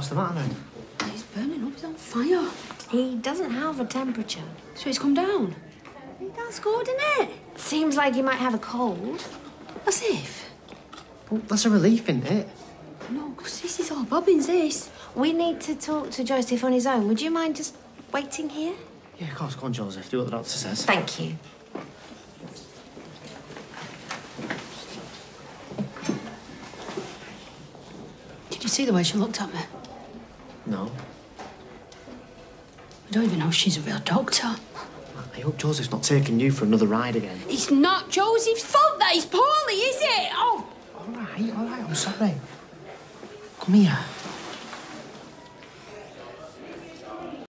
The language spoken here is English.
What's the matter now? He's burning up. He's on fire. He doesn't have a temperature. So he's come down. That's good, isn't it? Seems like he might have a cold. As if. Well, that's a relief, isn't it? No, because this is all bobbins, this. We need to talk to Joseph on his own. Would you mind just waiting here? Yeah, of course. Go on, Joseph. Do what the doctor says. Thank you. Did you see the way she looked at me? No. I don't even know if she's a real doctor. I hope Joseph's not taking you for another ride again. It's not Joseph's fault that he's poorly, is it? Oh! All right, all right. I'm sorry. Come here.